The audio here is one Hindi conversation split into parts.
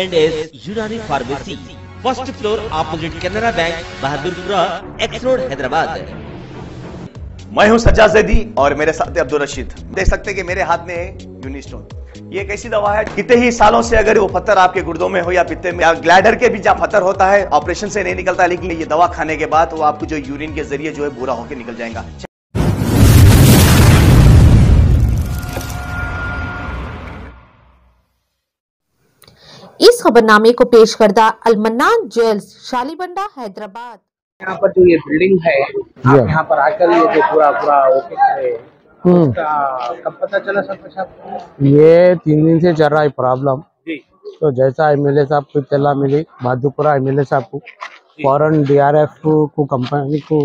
And S Unani pharmacy first floor opposite Canara bank Bahadurpura X road Hyderabad मैं हूँ सज्जाद जैदी और मेरे साथ अब्दुल रशीद। देख सकते हैं कि मेरे हाथ में है यूनिस्टोन ये एक ऐसी दवा है? कितने ही सालों से अगर वो पत्थर आपके गुर्दों में हो या पित्ते में, या ग्लैडर के भी जहाँ पत्थर होता है, ऑपरेशन से नहीं निकलता, लेकिन ये दवा खाने के बाद वो आपको जो यूरिन के ज़रिए जो है, बुरा होकर निकल जाएगा। इस खबरनामे को पेश करदा अलमन्नान ज्वेल्स शालीबंडा हैदराबाद। यहाँ पर जो ये बिल्डिंग है आप यहाँ पर आकर ये जो पूरा पूरा हम्म कब पता चला सब कुछ ये तीन दिन से चल रहा है प्रॉब्लम जी। तो जैसा एमएलए साहब को इतला मिली बहादुरपुरा एमएलए साहब को फ़ौरन डीआरएफ को कंपनी को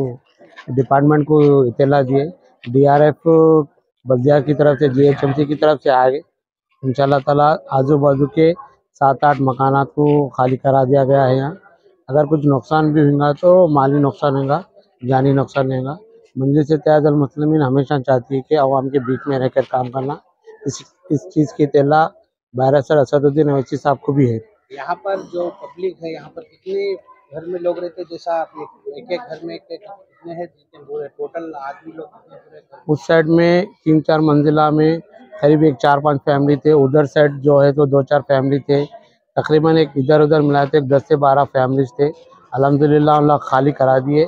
डिपार्टमेंट को इतला दिए। डीआरएफ बल्दिया की तरफ़ से जीएचएमसी की तरफ़ से आ गए इंशाल्लाह ताला आजू बाजू के सात आठ मकानात को खाली करा दिया गया है यहाँ। अगर कुछ नुकसान भी होगा तो माली नुकसान होगा जानी नुकसान होगा। मंजिल से त्याज मुस्लिमीन हमेशा चाहती है कि आवाम के बीच में रहकर काम करना। इस इस चीज़ की तेला बैरसर असदुद्दीन अवैसी साहब को भी है। यहाँ पर जो पब्लिक है यहाँ पर कितने घर में लोग रहते हैं? जैसा आप एक एक घर में कितने हैं जितने टोटल आदमी लोग? उस साइड में तीन चार मंजिला में करीब एक चार पाँच फैमिली थे। उधर साइड जो है तो दो चार फैमिली थे। तकरीबन एक इधर उधर मिलाए थे, दस से बारह फैमिलीज़ थे। अलहमदिल्ला खाली करा दिए।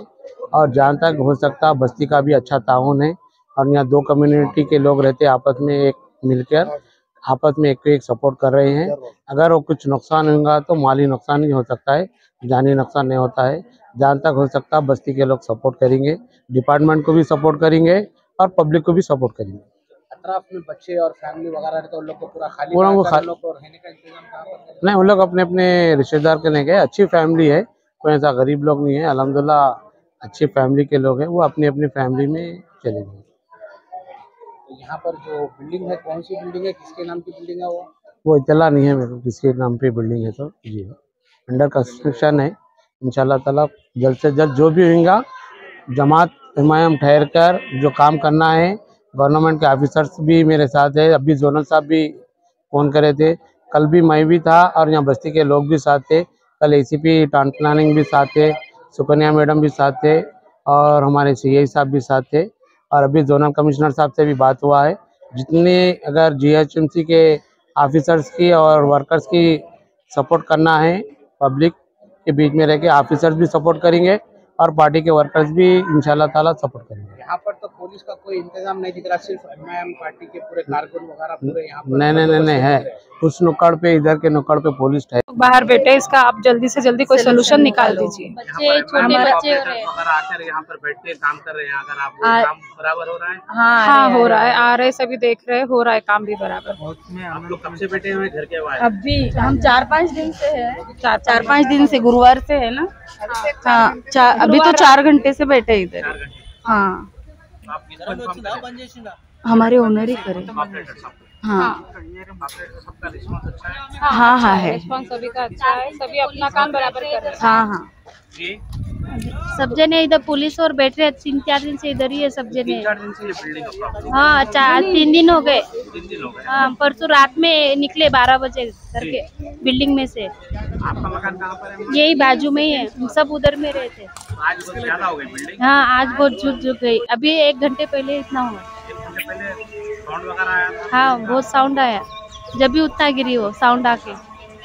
और जहाँ तक हो सकता, बस्ती का भी अच्छा ताउन है। और यहाँ दो कम्युनिटी के लोग रहते आपस में एक मिलकर, आपस में एक को एक सपोर्ट कर रहे हैं। अगर वो कुछ नुकसान होगा तो माली नुकसान ही हो सकता है, जानी नुकसान नहीं होता है। जहाँ तक हो सकता, बस्ती के लोग सपोर्ट करेंगे। डिपार्टमेंट को भी सपोर्ट करेंगे और पब्लिक को भी सपोर्ट करेंगे। अतराफ में बच्चे और फैमिली वगैरह रहते उन लोग को पूरा खाली पूरा वो कराकर लोग को रहने का इंतज़ाम कहाँ नहीं उन लोग अपने अपने रिश्तेदार के नहीं गए अच्छी फैमिली है कोई ऐसा गरीब लोग नहीं है अलहमदिल्ला अच्छी फैमिली के लोग हैं वो अपनी अपनी फैमिली में चले गए। तो यहाँ पर जो बिल्डिंग है कौन सी बिल्डिंग है किसके नाम की बिल्डिंग है वो? वो इतला नहीं है मेरे को किसके नाम पे बिल्डिंग है तो जी। अंडर कंस्ट्रक्शन है इंशाल्लाह ताला जल्द से जल्द जो भी होगा जमात हिमायम ठहर कर जो काम करना है गवर्नमेंट के ऑफिसर्स भी मेरे साथ है अभी जोनल साहब भी फ़ोन करे थे। कल भी मैं भी था और यहाँ बस्ती के लोग भी साथ थे। कल एसीपी टाउन प्लानिंग भी साथ थे, सुकन्या मैडम भी साथ थे और हमारे सीए साहब भी साथ थे। और अभी जोनल कमिश्नर साहब से भी बात हुआ है। जितने अगर जीएचएमसी के ऑफिसर्स की और वर्कर्स की सपोर्ट करना है पब्लिक के बीच में रह के ऑफिसर्स भी सपोर्ट करेंगे और पार्टी के वर्कर्स भी इंशाल्लाह ताला सपोर्ट करेंगे। पुलिस का कोई इंतज़ाम नहीं दिख रहा सिर्फ़ एमआईएम पार्टी के पूरे कारकुन वगैरह पूरे यहाँ नहीं नहीं नहीं नहीं है। उस नुक्कड़ पे इधर के नुक्कड़ पे पुलिस है। बाहर बैठे इसका आप जल्दी से जल्दी कोई सोल्यूशन निकाल दीजिए। बच्चे छोटे बच्चे हो रहे हैं। आकर यहाँ पर बैठ के काम कर रहे हैं अगर आप आ- काम बराबर हो रहा है। हाँ हाँ हो रहा है आ रहे सभी देख रहे हो रहा है काम भी बराबर। हम लोग कब से बैठे हुए घर के बाहर। अभी हम चार पाँच दिन से है। चार चार पाँच दिन से गुरुवार से है ना? हाँ। अभी तो चार घंटे से बैठे इधर। हाँ। हमारे ओनर ही करे। हाँ रिस्पॉन्स अच्छा है? हाँ हाँ है। सभी का अच्छा है सभी अपना काम बराबर कर रहे हैं। हाँ हाँ। जी। सब जने इधर पुलिस और बैठ रहे हैं तीन चार दिन से इधर ही है सब जने हाँ। चार तीन दिन हो गए। हो परसों रात में निकले बारह बजे घर के बिल्डिंग में से। आपका मकान कहाँ पर है? यही बाजू में ही है हम सब उधर में रहते आज ज़्यादा हो गई बिल्डिंग हाँ आज बहुत झुक झुक गई। अभी एक घंटे पहले इतना हुआ। एक घंटे पहले साउंड वगैरह आया था? हाँ बहुत साउंड आया। जब भी उतना गिरी वो साउंड आके।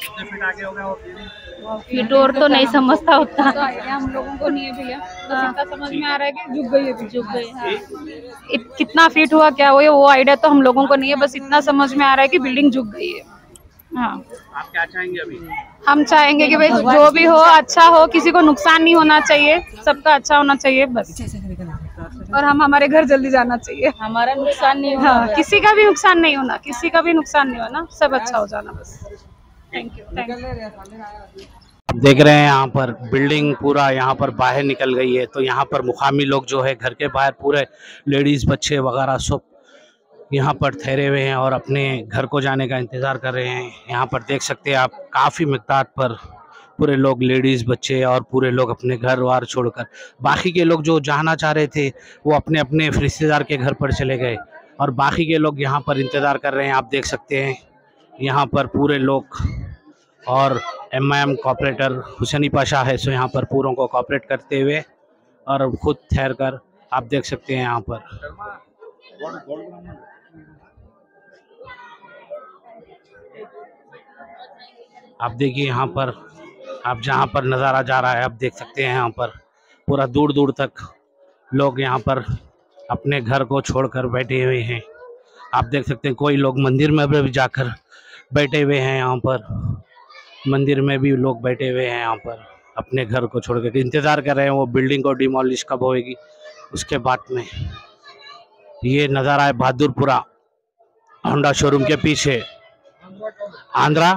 फीट आगे हो गया वो बिल्डिंग फिर डोर तो नहीं समझता उतना तो हम लोगों को नहीं है भैया। इतना समझ में आ रहा है कि झुक गई है झुक गई हाँ। कितना फीट हुआ क्या हुआ वो आइडिया तो हम लोगों को नहीं है। बस इतना समझ में आ रहा है कि बिल्डिंग झुक गई है। हाँ। आप क्या चाहेंगे अभी? हम चाहेंगे कि भाई जो भी हो अच्छा हो किसी को नुकसान नहीं होना चाहिए। सबका अच्छा होना चाहिए बस। और हम हमारे घर जल्दी जाना चाहिए। हमारा नुकसान नहीं हुआ हाँ किसी का भी नुकसान नहीं होना किसी का भी नुकसान नहीं होना सब अच्छा हो जाना बस। यू यू देख रहे हैं यहाँ पर बिल्डिंग पूरा यहाँ पर बाहर निकल गई है तो यहाँ पर मुकामी लोग जो है घर के बाहर पूरे लेडीज़ बच्चे वगैरह सब यहाँ पर ठहरे हुए हैं और अपने घर को जाने का इंतज़ार कर रहे हैं। यहाँ पर देख सकते हैं आप, काफ़ी मकदार पर पूरे लोग लेडीज़ बच्चे और पूरे लोग अपने घर वार छोड़कर। बाकी के लोग जो जाना चाह रहे थे, वो अपने अपने रिश्तेदार के घर पर चले गए और बाकी के लोग यहाँ पर इंतज़ार कर रहे हैं। आप देख सकते हैं, यहाँ पर पूरे लोग और M I M corporator Husaini Pasha है, सो यहाँ पर पूरों को कॉपरेट करते हुए और खुद ठहर कर आप देख सकते हैं यहाँ पर। आप देखिए यहाँ पर, आप जहाँ पर नज़ारा जा रहा है, आप देख सकते हैं यहाँ पर पूरा दूर दूर तक लोग यहाँ पर अपने घर को छोड़कर बैठे हुए हैं। आप देख सकते हैं, कोई लोग मंदिर में भी जाकर बैठे हुए हैं यहाँ पर। मंदिर में भी लोग बैठे हुए हैं यहाँ पर, अपने घर को छोड़ कर इंतज़ार कर रहे हैं वो बिल्डिंग को डिमोलिश कब होएगी, उसके बाद में। ये नज़ारा है बहादुरपुरा, होंडा शोरूम के पीछे। आंध्रा?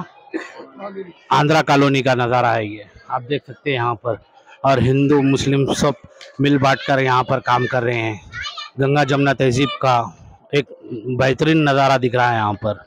आंध्रा कॉलोनी का नज़ारा है ये। आप देख सकते हैं यहाँ पर। और हिंदू, मुस्लिम सब मिल बांट कर यहाँ पर काम कर रहे हैं। गंगा जमुना तहजीब का एक बेहतरीन नज़ारा दिख रहा है यहाँ पर।